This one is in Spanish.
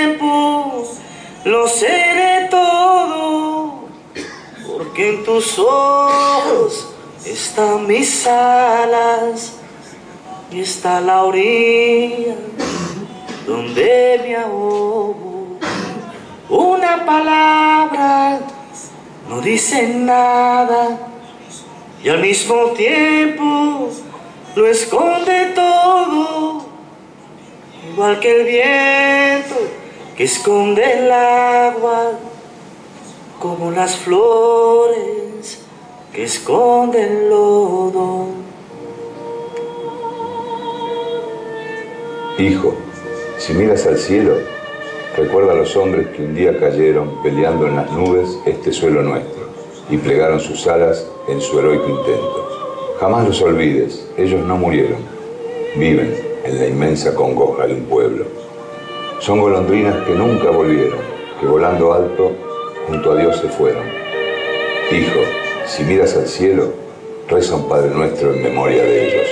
y al mismo tiempo lo seré todo, porque en tus ojos están mis alas y está la orilla donde me ahogo. Una palabra no dice nada y al mismo tiempo lo esconde todo, igual que el viento que esconde el agua, como las flores que esconden el lodo. Hijo, si miras al cielo, recuerda a los hombres que un día cayeron peleando en las nubes este suelo nuestro y plegaron sus alas en su heroico intento. Jamás los olvides, ellos no murieron, viven en la inmensa congoja de un pueblo. Son golondrinas que nunca volvieron, que volando alto junto a Dios se fueron. Hijo, si miras al cielo, reza un Padre Nuestro en memoria de ellos.